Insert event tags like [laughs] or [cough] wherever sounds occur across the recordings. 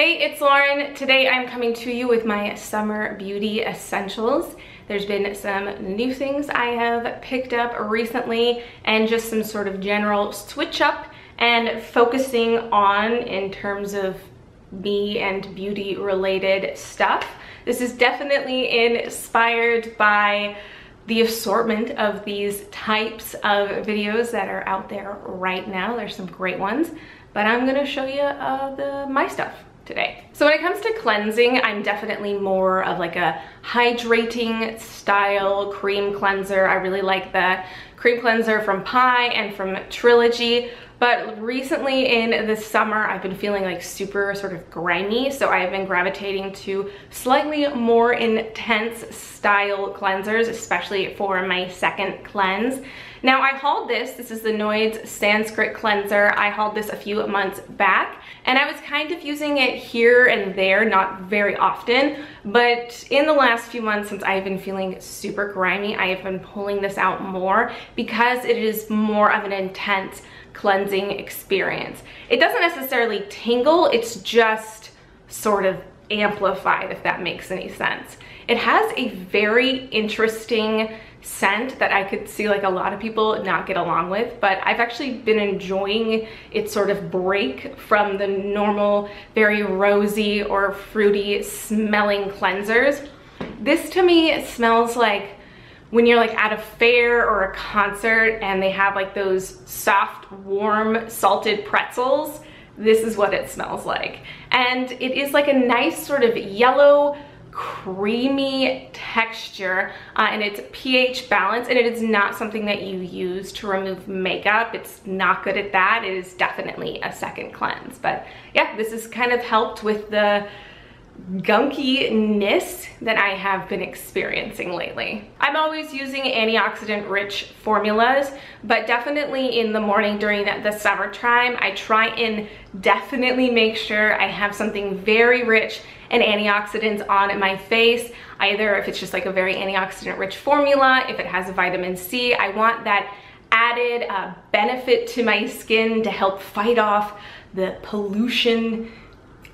Hey, it's Lauren. Today I'm coming to you with my summer beauty essentials. There's been some new things I have picked up recently and just some sort of general switch up and focusing on in terms of me and beauty related stuff. This is definitely inspired by the assortment of these types of videos that are out there right now. There's some great ones, but I'm gonna show you uh, the my stuff today. So when it comes to cleansing, I'm definitely more of like a hydrating style cream cleanser. I really like the cream cleanser from Pai and from Trilogy. But recently in the summer, I've been feeling like super sort of grimy. So I've been gravitating to slightly more intense style cleansers, especially for my second cleanse. Now I hauled this, this is the NIOD's Sanskrit Cleanser. I hauled this a few months back and I was kind of using it here and there, not very often, but in the last few months since I've been feeling super grimy, I have been pulling this out more because it is more of an intense cleansing experience. It doesn't necessarily tingle, it's just sort of amplified, if that makes any sense. It has a very interesting scent that I could see like a lot of people not get along with, but I've actually been enjoying its sort of break from the normal, very rosy or fruity smelling cleansers. This to me smells like when you're like at a fair or a concert and they have like those soft, warm, salted pretzels, this is what it smells like. And it is like a nice sort of yellow, creamy texture uh, and it's pH balance and it is not something that you use to remove makeup. It's not good at that. It is definitely a second cleanse. But yeah, this has kind of helped with the gunkiness that I have been experiencing lately. I'm always using antioxidant rich formulas, but definitely in the morning during the summertime, I try and definitely make sure I have something very rich in antioxidants on my face, either if it's just like a very antioxidant rich formula, if it has a vitamin C, I want that added uh, benefit to my skin to help fight off the pollution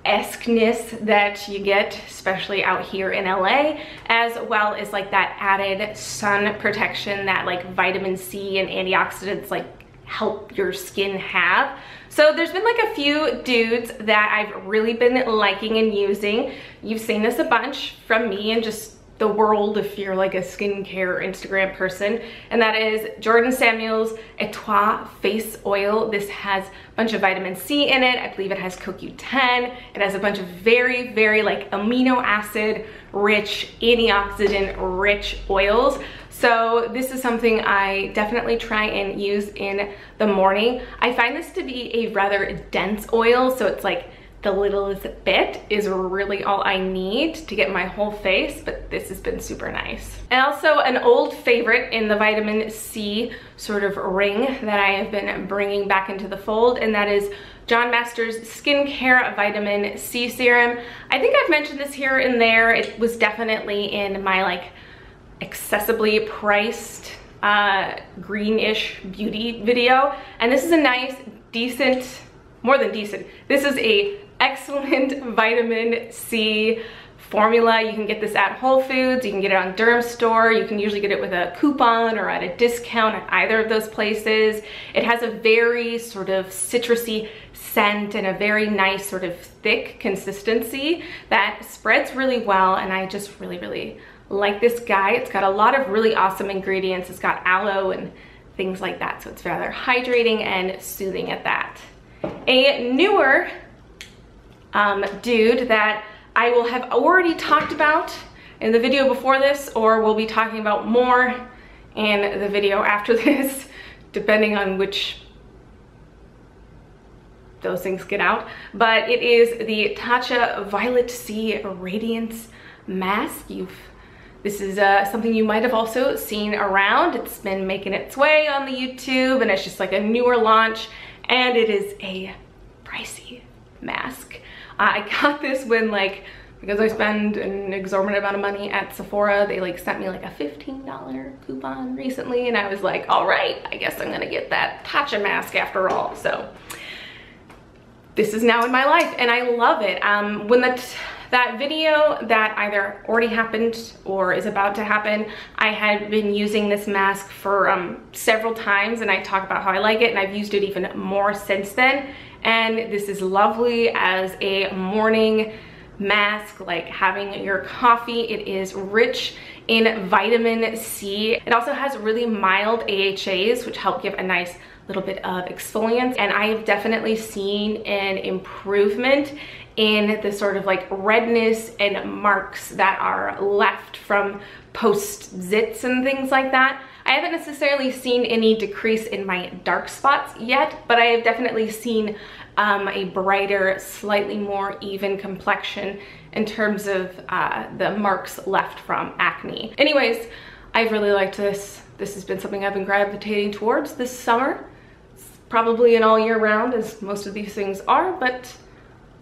esqueness that you get, especially out here in LA, as well as like that added sun protection that like vitamin C and antioxidants like help your skin have. So there's been like a few dudes that I've really been liking and using. You've seen this a bunch from me and just the world if you're like a skincare Instagram person. And that is Jordan Samuels étOILe Face Oil. This has a bunch of vitamin C in it. I believe it has CoQ10. It has a bunch of very, very like amino acid rich, antioxidant rich oils. So this is something I definitely try and use in the morning. I find this to be a rather dense oil. So it's like the littlest bit is really all I need to get my whole face, but this has been super nice. And also an old favorite in the vitamin C sort of ring that I have been bringing back into the fold, and that is John Masters Skincare Vitamin C Serum. I think I've mentioned this here and there. It was definitely in my like accessibly priced uh, greenish beauty video. And this is a nice, decent, more than decent. This is a excellent [laughs] vitamin C formula. You can get this at Whole Foods, you can get it on Dermstore, you can usually get it with a coupon or at a discount at either of those places. It has a very sort of citrusy scent and a very nice sort of thick consistency that spreads really well and I just really, really like this guy. It's got a lot of really awesome ingredients. It's got aloe and things like that, so it's rather hydrating and soothing at that. A newer um, dude that I will have already talked about in the video before this or we'll be talking about more in the video after [laughs] this, depending on which those things get out. But it is the Tatcha Violet-C Radiance Mask. You've this is uh, something you might have also seen around. It's been making its way on the YouTube and it's just like a newer launch and it is a pricey mask. I got this when like, because I spend an exorbitant amount of money at Sephora, they like sent me like a $15 coupon recently and I was like, all right, I guess I'm gonna get that Tatcha mask after all. So this is now in my life and I love it. Um, when that, that video that either already happened or is about to happen, I had been using this mask for um, several times and I talk about how I like it and I've used it even more since then. And this is lovely as a morning mask, like having your coffee. It is rich in vitamin C. It also has really mild AHAs, which help give a nice little bit of exfoliant. And I have definitely seen an improvement in the sort of like redness and marks that are left from post zits and things like that. I haven't necessarily seen any decrease in my dark spots yet, but I have definitely seen um, a brighter, slightly more even complexion in terms of uh, the marks left from acne. Anyways, I've really liked this. This has been something I've been gravitating towards this summer. It's probably an all year round as most of these things are, but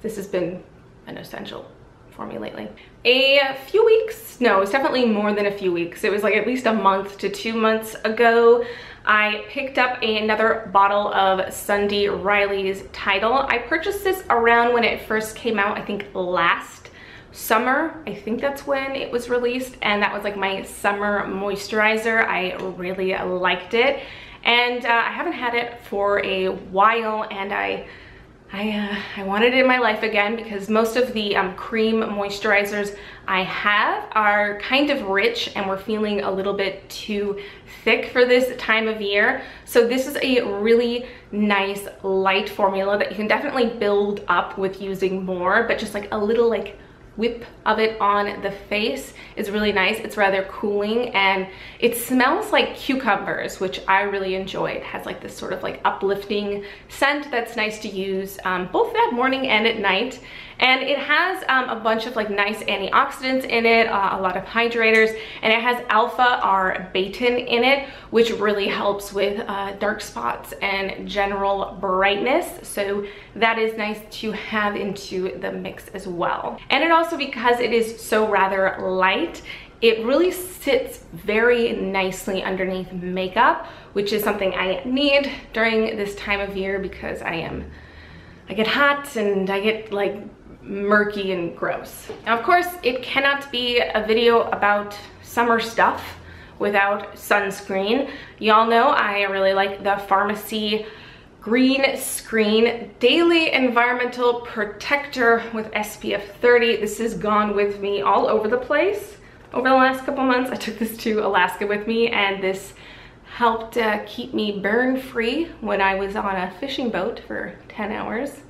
this has been an essential for me lately. A few weeks, no, it's definitely more than a few weeks. It was like at least a month to two months ago. I picked up another bottle of Sunday Riley's Tidal. I purchased this around when it first came out, I think last summer. I think that's when it was released and that was like my summer moisturizer. I really liked it and uh, I haven't had it for a while and I I, uh, I wanted it in my life again because most of the um, cream moisturizers I have are kind of rich and we're feeling a little bit too thick for this time of year. So this is a really nice light formula that you can definitely build up with using more, but just like a little like whip of it on the face is really nice. It's rather cooling and it smells like cucumbers, which I really enjoy. It has like this sort of like uplifting scent that's nice to use um, both that morning and at night. And it has um, a bunch of like nice antioxidants in it, uh, a lot of hydrators, and it has alpha-arbutin in it, which really helps with uh, dark spots and general brightness. So that is nice to have into the mix as well. And it also, because it is so rather light, it really sits very nicely underneath makeup, which is something I need during this time of year because I am I get hot and I get like murky and gross. Now, of course, it cannot be a video about summer stuff without sunscreen. Y'all know I really like the Farmacy Green Screen Daily Environmental Protector with SPF 30. This has gone with me all over the place over the last couple months. I took this to Alaska with me and this helped uh, keep me burn free when I was on a fishing boat for 10 hours.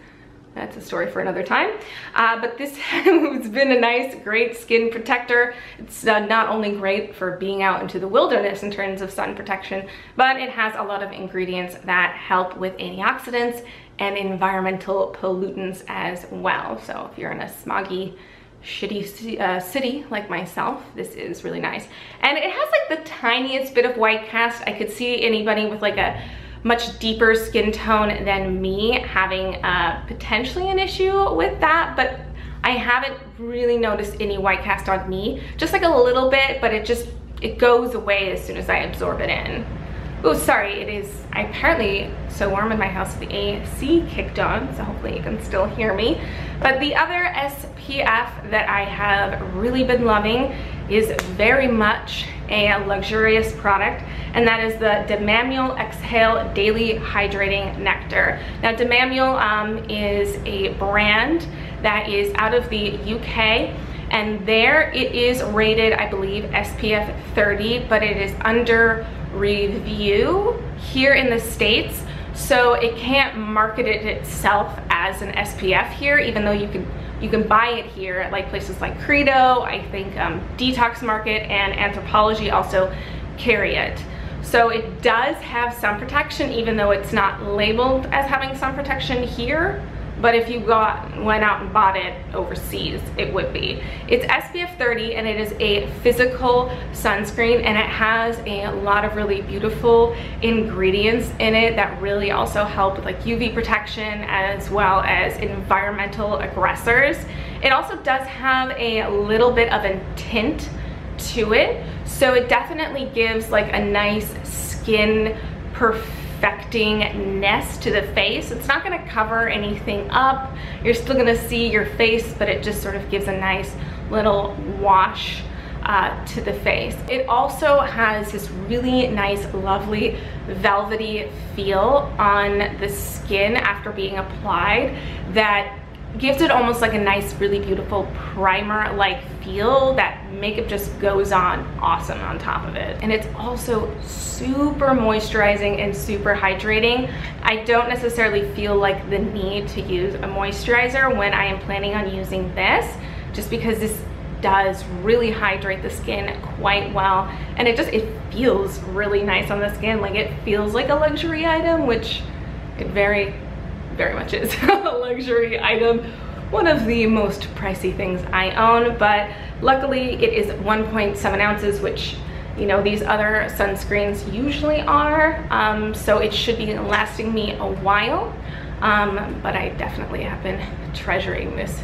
That's a story for another time. Uh, but this [laughs] has been a nice, great skin protector. It's uh, not only great for being out into the wilderness in terms of sun protection, but it has a lot of ingredients that help with antioxidants and environmental pollutants as well. So if you're in a smoggy, shitty uh, city like myself, this is really nice. And it has like the tiniest bit of white cast. I could see anybody with like a much deeper skin tone than me having uh, potentially an issue with that, but I haven't really noticed any white cast on me. Just like a little bit, but it just, it goes away as soon as I absorb it in. Oh, sorry, it is apparently so warm in my house the AC kicked on, so hopefully you can still hear me. But the other SPF that I have really been loving is very much a luxurious product, and that is the de Mamiel Exhale Daily Hydrating Nectar. Now, de Mamiel um, is a brand that is out of the UK, and there it is rated, I believe, SPF 30, but it is under review here in the States. So it can't market it itself as an SPF here, even though you can you can buy it here at like places like Credo, I think um, Detox Market and Anthropologie also carry it. So it does have sun protection even though it's not labeled as having sun protection here but if you got went out and bought it overseas it would be. It's spf 30 and it is a physical sunscreen and it has a lot of really beautiful ingredients in it that really also help with like uv protection as well as environmental aggressors. It also does have a little bit of a tint to it. So it definitely gives like a nice skin perfect perfecting-ness to the face. It's not gonna cover anything up. You're still gonna see your face, but it just sort of gives a nice little wash uh, to the face. It also has this really nice, lovely, velvety feel on the skin after being applied that gives it almost like a nice, really beautiful primer-like feel that makeup just goes on awesome on top of it. And it's also super moisturizing and super hydrating. I don't necessarily feel like the need to use a moisturizer when I am planning on using this, just because this does really hydrate the skin quite well and it just it feels really nice on the skin like it feels like a luxury item which it very very much is [laughs] a luxury item. One of the most pricey things I own but luckily it is 1.7 ounces which you know these other sunscreens usually are. Um, so it should be lasting me a while. Um, but I definitely have been [laughs] treasuring this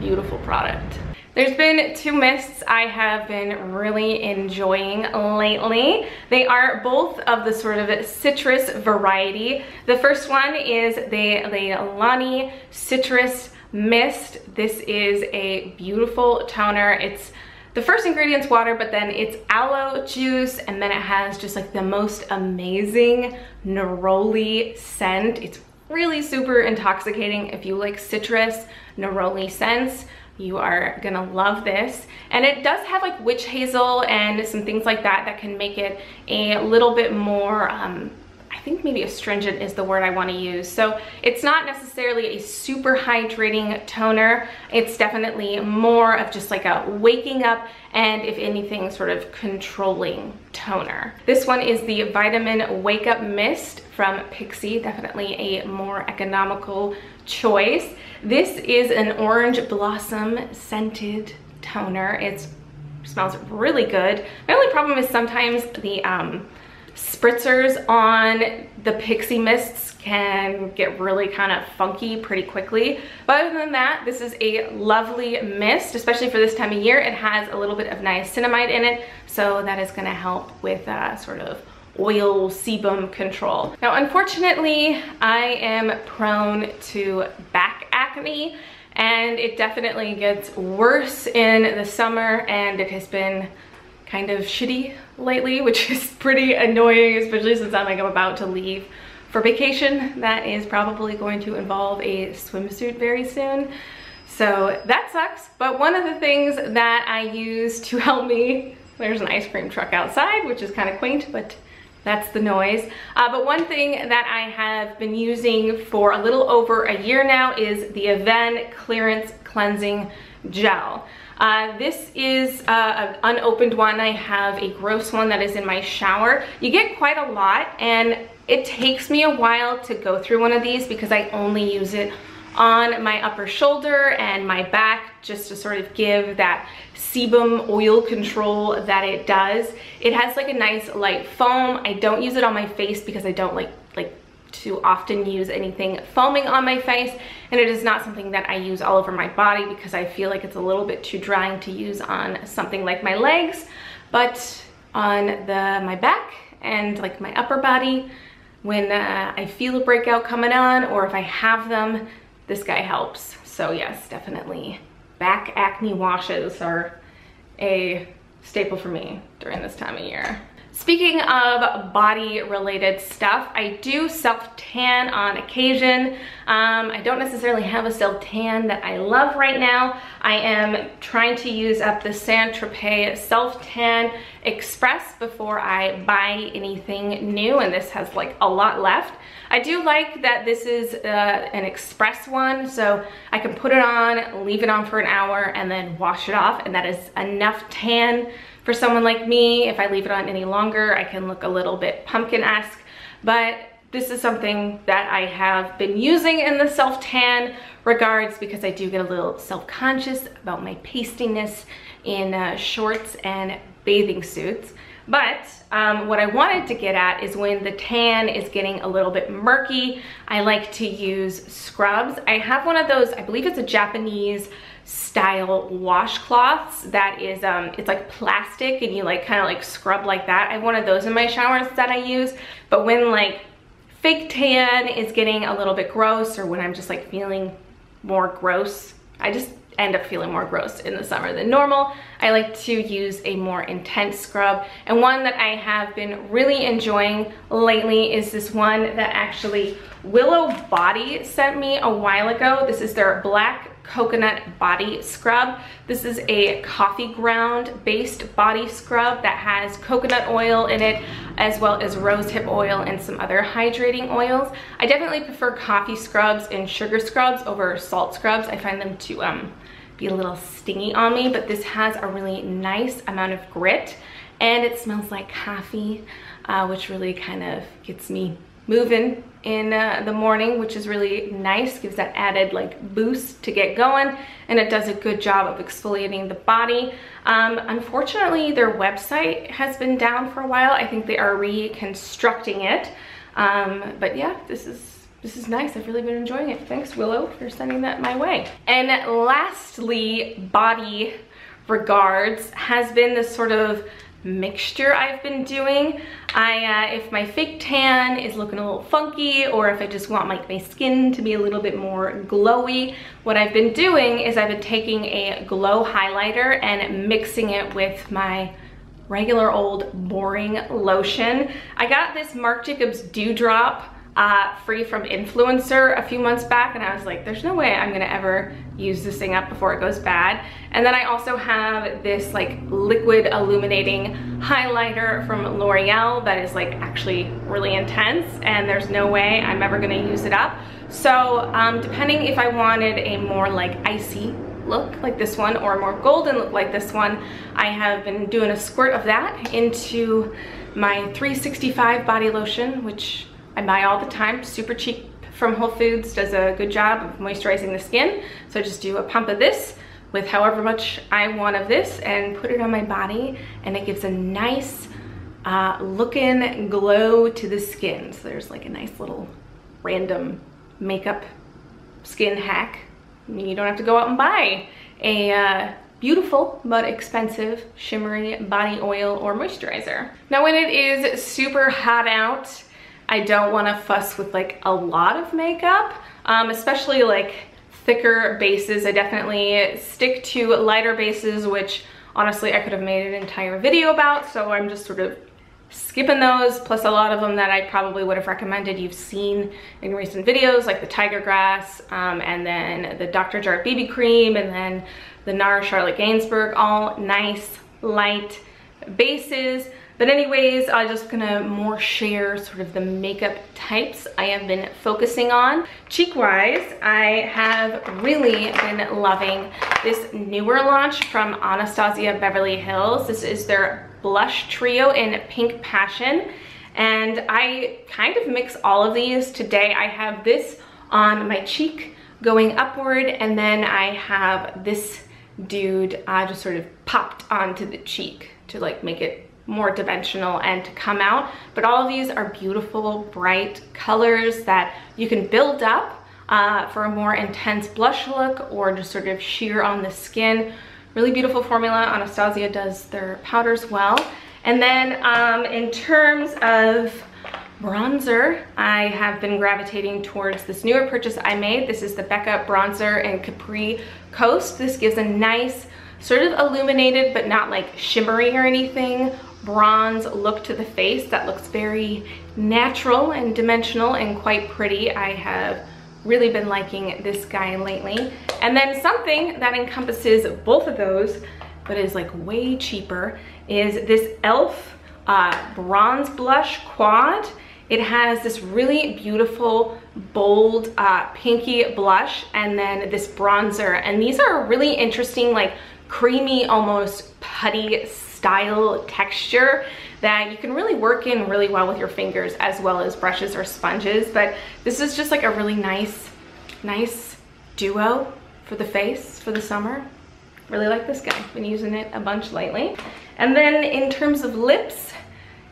beautiful product there's been two mists I have been really enjoying lately. They are both of the sort of citrus variety. The first one is the Leahlani Citrus Mist. This is a beautiful toner. It's the first ingredient's water, but then it's aloe juice, and then it has just like the most amazing neroli scent. It's really super intoxicating if you like citrus neroli scents you are gonna love this. And it does have like witch hazel and some things like that that can make it a little bit more um, I think maybe astringent is the word I want to use. So it's not necessarily a super hydrating toner. It's definitely more of just like a waking up and if anything sort of controlling toner. This one is the Vitamin Wake Up Mist from Pixi, definitely a more economical choice. This is an orange blossom scented toner. It smells really good. My only problem is sometimes the um, spritzers on the Pixi mists can get really kind of funky pretty quickly. But other than that, this is a lovely mist, especially for this time of year. It has a little bit of niacinamide in it, so that is gonna help with uh, sort of oil sebum control. Now, unfortunately, I am prone to back acne and it definitely gets worse in the summer and it has been kind of shitty lately, [laughs] which is pretty annoying, especially since I'm like I'm about to leave for vacation. That is probably going to involve a swimsuit very soon. So that sucks. But one of the things that I use to [laughs] help me, there's an ice cream truck outside, which is kind of quaint, but that's the noise. Uh, but one thing that I have been using for a little over a year now is the Avène Cleanance Cleansing Gel. Uh, this is uh, an unopened one. I have a gross one that is in my shower. You get quite a lot and it takes me a while to go through one of these because I only use it on my upper shoulder and my back just to sort of give that sebum oil control that it does. It has like a nice light foam. I don't use it on my face because I don't like like to often use anything foaming on my face and it is not something that I use all over my body because I feel like it's a little bit too drying to use on something like my legs but on the my back and like my upper body when uh, I feel a breakout coming on or if I have them this guy helps. So yes definitely. Back acne washes are a staple for me during this time of year Speaking of body related stuff, I do self tan on occasion. Um, I don't necessarily have a self tan that I love right now. I am trying to use up the Saint Tropez self tan express before I buy anything new and this has like a lot left. I do like that this is uh, an express one so I can put it on, leave it on for an hour and then wash it off and that is enough tan for someone like me, if I leave it on any longer, I can look a little bit pumpkin-esque, but this is something that I have been using in the self-tan regards because I do get a little self-conscious about my pastiness in uh, shorts and bathing suits. But um, what I wanted to get at is when the tan is getting a little bit murky, I like to use scrubs. I have one of those, I believe it's a Japanese style washcloths that is um it's like plastic and you like kind of like scrub like that i have one of those in my showers that i use but when like fake tan is getting a little bit gross or when I'm just like feeling more gross, I just end up feeling more gross in the summer than normal. I like to use a more intense scrub. And one that I have been really enjoying lately is this one that actually Willow Body sent me a while ago. This is their black coconut body scrub. This is a coffee ground based body scrub that has coconut oil in it as well as rosehip oil and some other hydrating oils. I definitely prefer coffee scrubs and sugar scrubs over salt scrubs. I find them to um, be a little stingy on me, but this has a really nice amount of grit and it smells like coffee, uh, which really kind of gets me moving in uh, the morning, which is really nice, gives that added like boost to get going, and it does a good job of exfoliating the body. Um, unfortunately, their website has been down for a while. I think they are reconstructing it. Um, but yeah, this is this is nice. I've really been enjoying it. Thanks, Willow, for sending that my way. And lastly, body regards has been this sort of mixture I've been doing. I, uh, if my fake tan is looking a little funky or if I just want my, my skin to be a little bit more glowy, what I've been doing is I've been taking a glow highlighter and mixing it with my regular old boring lotion. I got this Marc Jacobs Dewdrop uh, free from influencer a few months back and I was like, there's no way I'm gonna ever use this thing up before it goes bad. And then I also have this like liquid illuminating highlighter from L'Oreal that is like actually really intense and there's no way I'm ever gonna use it up. So um, depending if I wanted a more like icy look like this one or a more golden look like this one, I have been doing a squirt of that into my 365 body lotion, which I buy all the time, super cheap from Whole Foods, does a good job of moisturizing the skin. So I just do a pump of this with however much I want of this and put it on my body and it gives a nice uh, looking glow to the skin. So there's like a nice little random makeup skin hack. You don't have to go out and buy a uh, beautiful but expensive shimmery body oil or moisturizer. Now when it is super hot out, I don't want to fuss with like a lot of makeup, um, especially like thicker bases. I definitely stick to lighter bases, which honestly I could have made an entire video about, so I'm just sort of skipping those, plus a lot of them that I probably would have recommended you've seen in recent videos, like the Tiger Grass, um, and then the Dr. Jart BB Cream, and then the NARS Charlotte Gainsbourg, all nice, light bases. But anyways, I'm just gonna more share sort of the makeup types I have been focusing on. Cheek-wise, I have really been loving this newer launch from Anastasia Beverly Hills. This is their blush trio in Pink Passion. And I kind of mix all of these. Today I have this on my cheek going upward and then I have this dude uh, just sort of popped onto the cheek to like make it more dimensional and to come out. But all of these are beautiful, bright colors that you can build up uh, for a more intense blush look or just sort of sheer on the skin. Really beautiful formula. Anastasia does their powders well. And then um, in terms of bronzer, I have been gravitating towards this newer purchase I made. This is the Becca Bronzer in Capri Coast. This gives a nice sort of illuminated but not like shimmery or anything bronze look to the face that looks very natural and dimensional and quite pretty. I have really been liking this guy lately. And then something that encompasses both of those, but is like way cheaper, is this e.l.f. Uh, bronze blush quad. It has this really beautiful, bold, uh, pinky blush and then this bronzer. And these are really interesting, like creamy, almost putty style texture that you can really work in really well with your fingers as well as brushes or sponges. But this is just like a really nice, nice duo for the face for the summer. Really like this guy. Been using it a bunch lately. And then in terms of lips,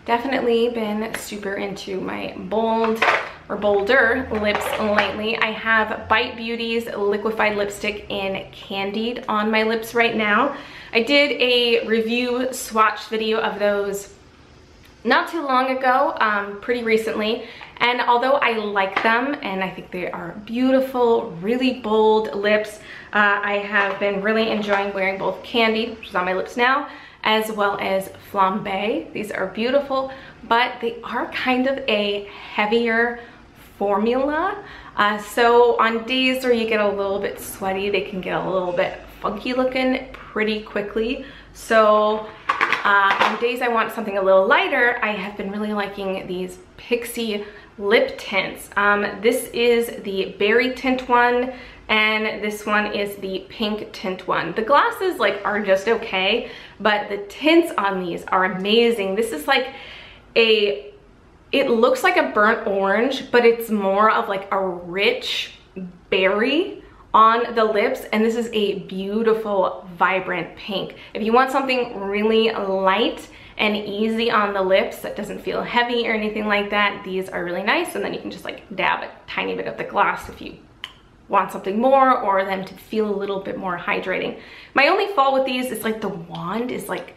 definitely been super into my bold or bolder lips lately. I have Bite Beauty's liquefied lipstick in Candied on my lips right now. I did a review swatch video of those not too long ago, um, pretty recently. And although I like them and I think they are beautiful, really bold lips, uh, I have been really enjoying wearing both Candy, which is on my lips now, as well as Flambe. These are beautiful, but they are kind of a heavier formula. Uh, so on days where you get a little bit sweaty, they can get a little bit funky looking pretty quickly. So uh, on days I want something a little lighter, I have been really liking these Pixi lip tints. Um, this is the berry tint one and this one is the pink tint one. The glasses like are just okay, but the tints on these are amazing. This is like a, it looks like a burnt orange, but it's more of like a rich berry on the lips and this is a beautiful vibrant pink. If you want something really light and easy on the lips that doesn't feel heavy or anything like that, these are really nice and then you can just like dab a tiny bit of the gloss if you want something more or them to feel a little bit more hydrating. My only fault with these is like the wand is like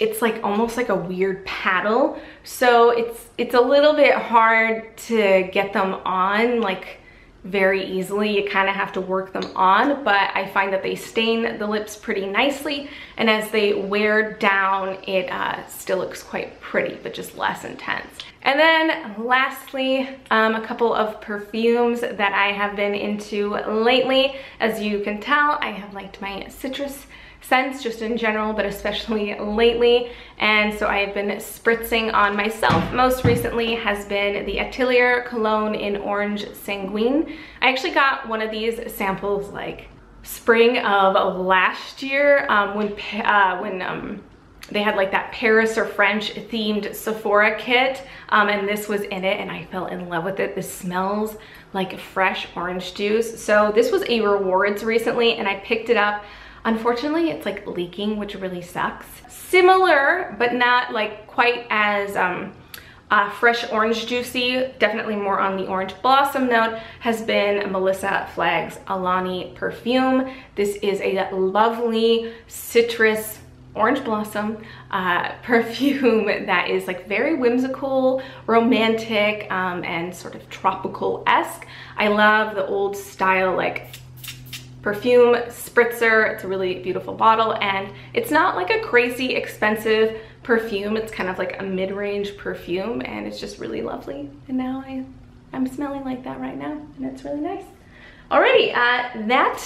it's like almost like a weird paddle so it's it's a little bit hard to get them on like very easily. You kind of have to work them on, but I find that they stain the lips pretty nicely. And as they wear down, it uh, still looks quite pretty, but just less intense. And then lastly, um, a couple of perfumes that I have been into lately. As you can tell, I have liked my citrus scents just in general, but especially lately. And so I've been spritzing on myself. Most recently has been the Atelier Cologne in Orange Sanguine. I actually got one of these samples like spring of last year um, when, uh, when um, they had like that Paris or French themed Sephora kit um, and this was in it and I fell in love with it. This smells like fresh orange juice. So this was a rewards recently and I picked it up Unfortunately, it's like leaking, which really sucks. Similar, but not like quite as um, uh, fresh orange juicy, definitely more on the orange blossom note, has been Melissa Flagg's Alani perfume. This is a lovely citrus orange blossom uh, [laughs] perfume that is like very whimsical, romantic, um, and sort of tropical-esque. I love the old style like perfume spritzer. It's a really beautiful bottle and it's not like a crazy expensive perfume. It's kind of like a mid-range perfume and it's just really lovely. And now I, I'm smelling like that right now and it's really nice. Alrighty, uh, that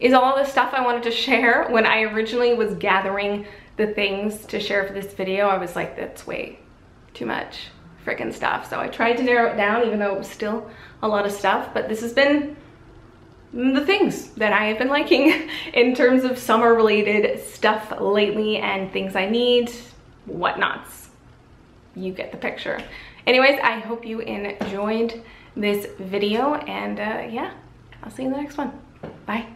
is all the stuff I wanted to share. When I originally was gathering the things to share for this video, I was like, that's way too much freaking stuff. So I tried to narrow it down even though it was still a lot of stuff, but this has been the things that I have been liking [laughs] in terms of summer related stuff lately and things I need, whatnots. You get the picture. Anyways, I hope you enjoyed this video and uh, yeah, I'll see you in the next one. Bye.